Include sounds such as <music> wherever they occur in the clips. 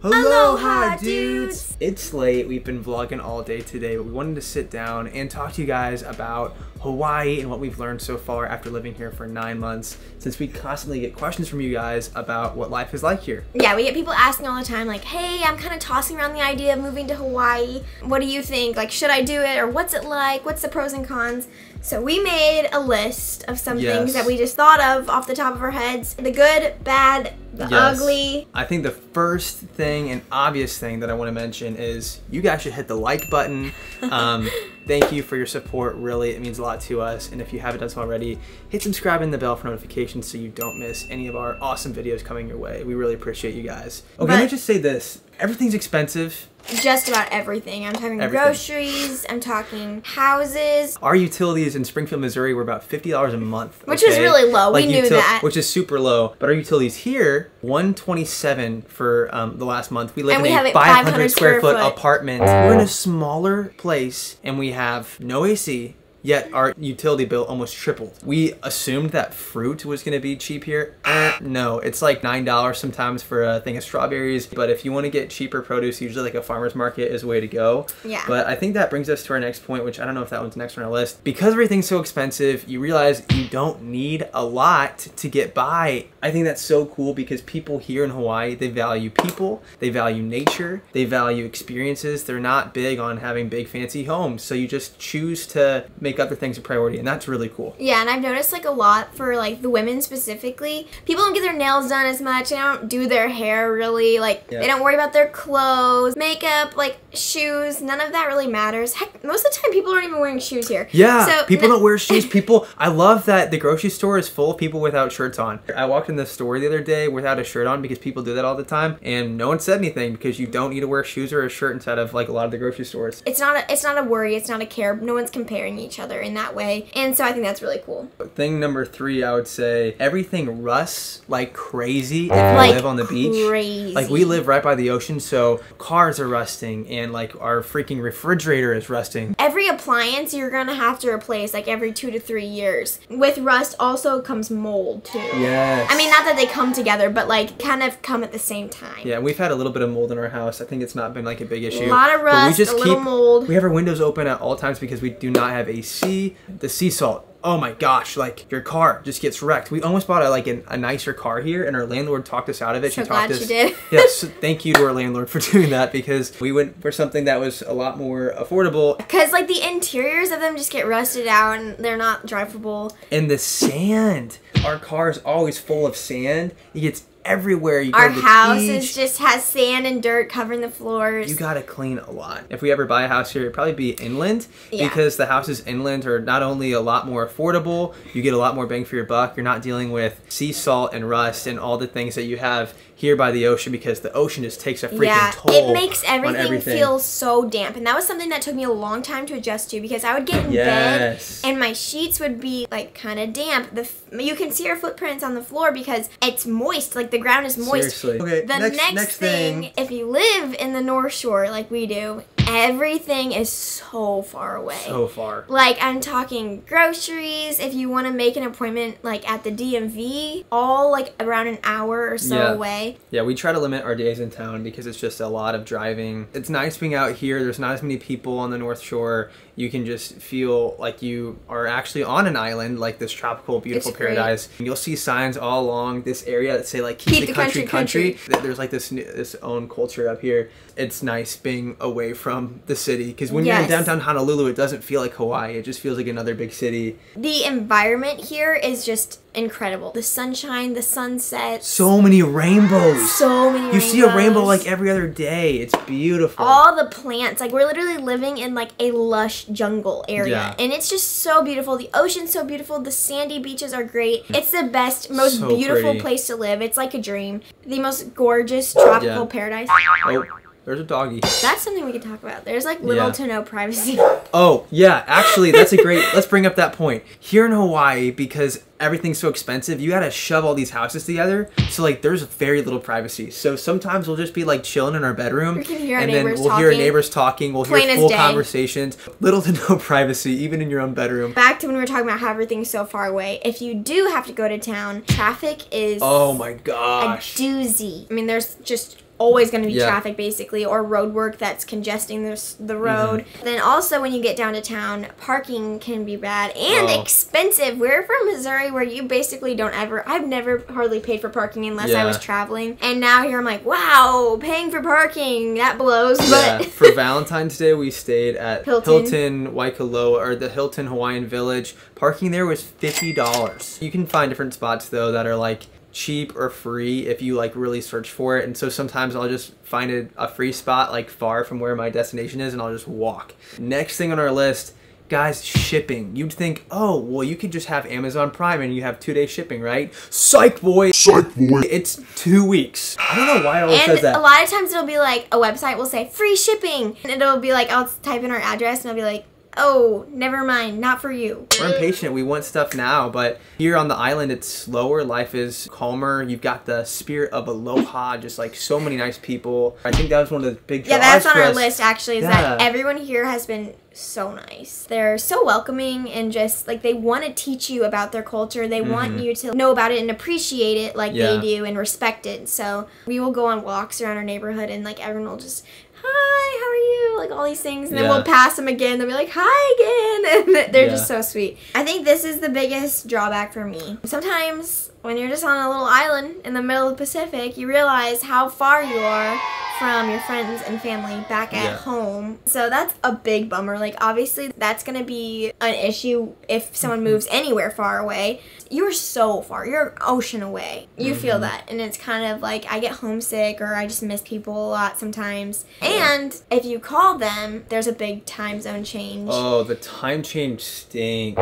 Aloha, dudes! It's late. We've been vlogging all day today, but we wanted to sit down and talk to you guys about Hawaii and what we've learned so far after living here for nine months, since we constantly get questions from you guys about what life is like here. Yeah, we get people asking all the time, like, hey, I'm kind of tossing around the idea of moving to Hawaii. What do you think? Like, should I do it? Or what's it like? What's the pros and cons? So we made a list of some Yes. things that we just thought of off the top of our heads. The good, bad, the Yes. ugly. I think the first thing and obvious thing that I want to mention is you guys should hit the like button. <laughs> Um, thank you for your support. Really, it means a lot to us. And if you haven't done so already, hit subscribe and the bell for notifications so you don't miss any of our awesome videos coming your way. We really appreciate you guys. Okay, let me just say this: everything's expensive. Just about everything. I'm talking Everything. groceries, I'm talking houses. Our utilities in Springfield, Missouri, were about fifty dollars a month, Which is really low. We knew that. which is super low. But our utilities here, one twenty seven for um, the last month. We live And in we a have a five hundred 500 square square foot, foot. apartment. We're in a smaller place, and we have no AC. Yet our utility bill almost tripled. We assumed that fruit was going to be cheap here. Eh, no, it's like nine dollars sometimes for a thing of strawberries. But if you want to get cheaper produce, usually like a farmer's market is the way to go. Yeah. But I think that brings us to our next point, which I don't know if that one's next on our list. Because everything's so expensive, you realize you don't need a lot to get by. I think that's so cool because people here in Hawaii, they value people, they value nature, they value experiences. They're not big on having big fancy homes. So you just choose to make other things a priority, and that's really cool. Yeah, and I've noticed like a lot for like the women specifically. People don't get their nails done as much. They don't do their hair really. Like Yeah. they don't worry about their clothes, makeup, like shoes. None of that really matters. Heck, most of the time people aren't even wearing shoes here. Yeah, So people don't wear shoes. <laughs> People, I love that the grocery store is full of people without shirts on. I walked in the store the other day without a shirt on because people do that all the time, and no one said anything because you don't need to wear shoes or a shirt inside of like a lot of the grocery stores. It's not a it's not a worry. It's not a care. No one's comparing each other in that way, and so I think that's really cool. Thing number three, I would say everything rusts like crazy if you Like live on the beach. crazy. Like we live right by the ocean, so cars are rusting, and like our freaking refrigerator is rusting. Every appliance you're gonna have to replace like every two to three years. With rust also comes mold too. Yes. I mean, not that they come together, but like kind of come at the same time. Yeah, we've had a little bit of mold in our house. I think it's not been like a big issue. A lot of But rust, a little mold. We have our windows open at all times because we do not have AC. See the sea salt. Oh my gosh! Like your car just gets wrecked. We almost bought a like an, a nicer car here, and our landlord talked us out of it. So she talked glad us. she did. <laughs> yes, <laughs> thank you to our landlord for <laughs> doing that because we went for something that was a lot more affordable. Because like the interiors of them just get rusted out and they're not drivable. And the sand. Our car is always full of sand. It gets everywhere. You go Our to the house just has sand and dirt covering the floors. You gotta clean a lot. If we ever buy a house here, it'd probably be inland Yeah. because the houses inland are not only a lot more affordable, you get a lot more bang for your buck. You're not dealing with sea salt and rust and all the things that you have here by the ocean because the ocean just takes a freaking yeah, toll. it makes everything, everything. feel so damp, and that was something that took me a long time to adjust to because I would get in Yes. bed and my sheets would be like kind of damp. The f- you can see our footprints on the floor because it's moist, like the ground is moist. Seriously. Okay, The next, next, next thing, thing. if you live in the North Shore like we do, everything is so far away. So far. Like I'm talking groceries. If you want to make an appointment, like at the DMV, all like around an hour or so Yeah. away. Yeah, we try to limit our days in town because it's just a lot of driving. It's nice being out here. There's not as many people on the North Shore. You can just feel like you are actually on an island, like this tropical, beautiful It's paradise. And you'll see signs all along this area that say like "Keep, the, country, country." Th- There's like this this own culture up here. It's nice being away from the city because when you're in downtown Honolulu, it doesn't feel like Hawaii. It just feels like another big city. The environment here is just incredible. The sunshine, the sunsets, So many rainbows. so many. you see a rainbow like every other day. It's beautiful. all the plants like we're literally living in like a lush jungle area Yeah. and it's just so beautiful the ocean's so beautiful the sandy beaches are great mm. it's the best most So beautiful pretty. place to live it's like a dream the most gorgeous tropical Yeah. paradise Oh, there's a doggy. that's something we could talk about there's like little Yeah. to no privacy Oh, yeah, actually, that's a great. <laughs> let's bring up that point. Here in Hawaii, because everything's so expensive, you gotta shove all these houses together. So like there's very little privacy. So sometimes we'll just be like chilling in our bedroom We can hear our and then we'll hear our neighbors talking, we'll Plain hear full conversations. Little to <laughs> no privacy, even in your own bedroom. Back to when we were talking about how everything's so far away. If you do have to go to town, traffic is Oh my a gosh. doozy. I mean, there's just always going to be Yeah. traffic basically or road work that's congesting this, the road. Mm-hmm. Then also when you get down to town, parking can be bad and Oh. expensive. We're from Missouri where you basically don't ever I've never hardly paid for parking unless I was traveling. And now here I'm like, wow, paying for parking, that blows. Yeah, But for <laughs> Valentine's Day, we stayed at Hilton. Hilton, Waikoloa, or the Hilton Hawaiian Village. Parking there was fifty dollars. You can find different spots though that are like cheap or free if you like really search for it. And so sometimes I'll just find a, a free spot like far from where my destination is, and I'll just walk. Next thing on our list. Guys, shipping. You'd think, oh, well, you could just have Amazon Prime and you have two day shipping, right? Psych, boy. Psych boy. It's two weeks. I don't know why it always and says that. a lot of times it'll be like a website will say free shipping, and it'll be like I'll type in our address and I'll be like, oh, never mind, not for you. We're impatient. We want stuff now, but here on the island, it's slower. Life is calmer. You've got the spirit of aloha, just like so many nice people. I think that was one of the big Yeah, that's on our us. list actually. Is that everyone here has been so nice. They're so welcoming and just like they want to teach you about their culture. They want you to know about it and appreciate it like Mm-hmm. Yeah. they do and respect it. So we will go on walks around our neighborhood and like everyone will just. Hi, how are you? Like all these things, and then Yeah. we'll pass them again. They'll be like, "Hi again," <laughs> and they're just so sweet. I think this is the biggest drawback for me. Sometimes when you're just on a little island in the middle of the Pacific, you realize how far you are from your friends and family back at Yeah. home. So that's a big bummer. Like obviously that's going to be an issue if someone moves anywhere far away. You're so far. You're an ocean away. You Mm-hmm. feel that. And it's kind of like I get homesick or I just miss people a lot sometimes. And if you call them, there's a big time zone change. Oh, the time change stinks.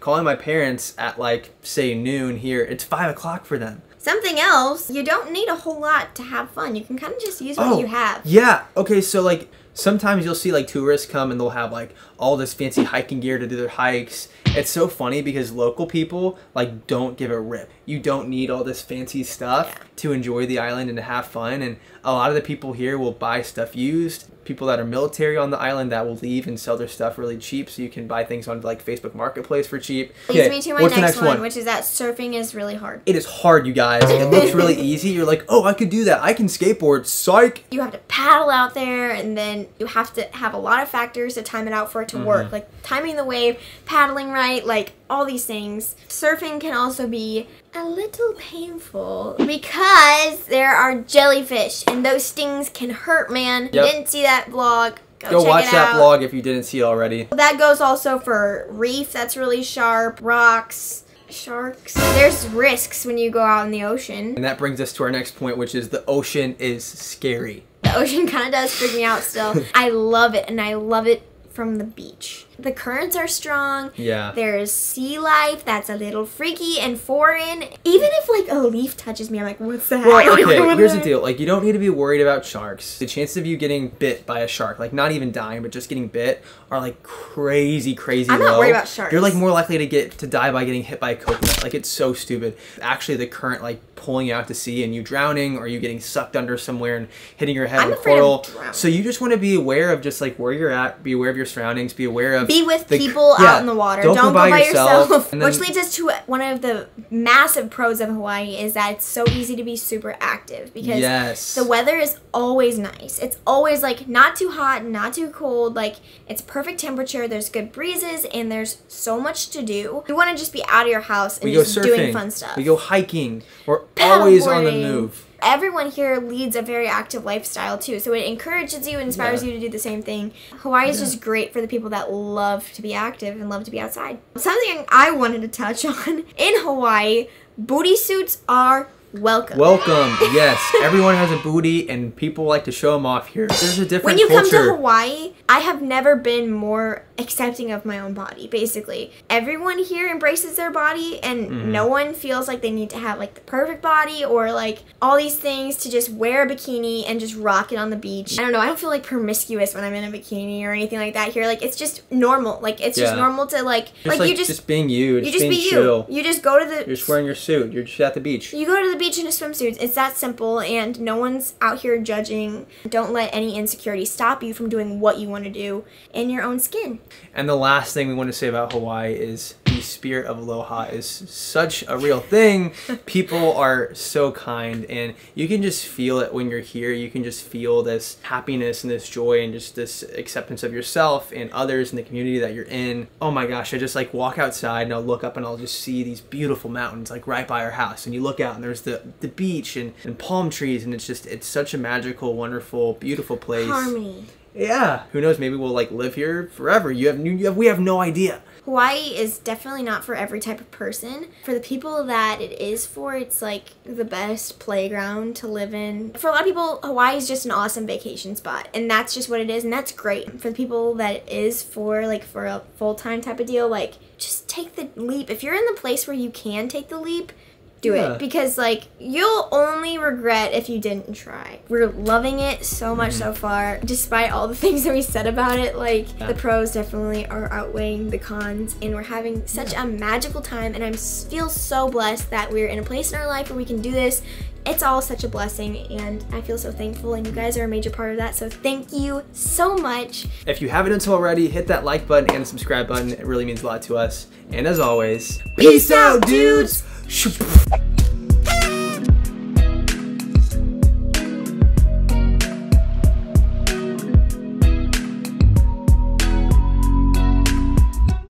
Calling my parents at like say noon here, it's five o'clock for them. Something else, you don't need a whole lot to have fun. You can kind of just use what Oh, you have. Yeah. Okay. So like sometimes you'll see like tourists come and they'll have like all this fancy hiking gear to do their hikes. It's so funny because local people like don't give a rip. You don't need all this fancy stuff Yeah. to enjoy the island and to have fun. And a lot of the people here will buy stuff used. People that are military on the island that will leave and sell their stuff really cheap, so you can buy things on like Facebook Marketplace for cheap. Leads Okay, me to my next, next one, one? which is that surfing is really hard. it is hard, you guys. It looks <laughs> really easy. You're like, oh, I could do that. I can skateboard. Psych. you have to paddle out there and then you have to have a lot of factors to time it out for it to Mm-hmm. work like timing the wave paddling right like all these things surfing can also be a little painful because there are jellyfish and those stings can hurt man Yep. you didn't see that vlog go, Go watch that out. vlog if you didn't see it already. that goes also for reef that's really sharp rocks sharks there's risks when you go out in the ocean And that brings us to our next point, which is the ocean is scary. The ocean <laughs> kind of does freak me out still. <laughs> I love it, and I love it from the beach. The currents are strong. Yeah. There's sea life that's a little freaky and foreign. Even if like a leaf touches me, I'm like, what's that? Well, <laughs> okay, here's the- deal. Like, you don't need to be worried about sharks. The chances of you getting bit by a shark, like not even dying, but just getting bit, are like crazy, crazy I'm not low. worried about sharks. You're like more likely to get to die by getting hit by a coconut. Like, it's so stupid. Actually, the current like pulling you out to sea and you drowning or you getting sucked under somewhere and hitting your head I'm on a coral. So you just want to be aware of just like where you're at. Be aware of your surroundings. Be aware of Be with the- people yeah, out in the water. Don't, Don't, go by, yourself. and <laughs> then- Which leads us to one of the massive pros of Hawaii is that it's so easy to be super active because yes. The weather is always nice. It's always like not too hot, not too cold. Like it's perfect temperature. There's good breezes and there's so much to do. You want to just be out of your house and we go just surfing. doing fun stuff. We go hiking. We're always on the move. Everyone here leads a very active lifestyle too, so it encourages you, inspires Yeah. you to do the same thing. Hawaii is just great for the people that love to be active and love to be outside. Something I wanted to touch <laughs> on in Hawaii, booty suits are welcome. Welcome. <laughs> Yes, everyone has a booty, and people like to show them off here. There's a different when you come to Hawaii, I have never been more accepting of my own body, basically. Everyone here embraces their body, and Mm-hmm. no one feels like they need to have like the perfect body or like all these things to just wear a bikini and just rock it on the beach. I don't know, I don't feel like promiscuous when I'm in a bikini or anything like that here. Like, it's just normal. Like, it's just normal to like, Just like, like, you just, being you, you just, just being be chill. you. You just go to the You're just wearing your suit. You're just at the beach. you go to the beach in a swimsuit. It's that simple, and no one's out here judging. Don't let any insecurity stop you from doing what you want to do in your own skin. And the last thing we want to say about Hawaii is the spirit of aloha is such a real thing. <laughs> People are so kind, and you can just feel it when you're here. You can just feel this happiness and this joy and just this acceptance of yourself and others in the community that you're in. Oh my gosh, I just like walk outside and I'll look up and I'll just see these beautiful mountains like right by our house. And you look out and there's the, the beach and, and palm trees, and it's just, it's such a magical, wonderful, beautiful place. Harmony. Yeah. Who knows? Maybe we'll like live here forever. You have, you have we have no idea. Hawaii is definitely not for every type of person. For the people that it is for, it's like the best playground to live in. For a lot of people, Hawaii is just an awesome vacation spot, and that's just what it is, and that's great. For the people that it is for, like for a full time type of deal, like just take the leap. If you're in the place where you can take the leap, do Yeah. it because like you'll only regret if you didn't try. We're loving it so much mm-hmm. so far, despite all the <laughs> things that we said about it. Like Yeah. the pros definitely are outweighing the cons, and we're having such a magical time. And I feel so blessed that we're in a place in our life where we can do this. It's all such a blessing, and I feel so thankful. And you guys are a major part of that. So thank you so much. If you haven't so already, hit that like button and subscribe button. It really means a lot to us. And as always, peace out, dudes! 是不。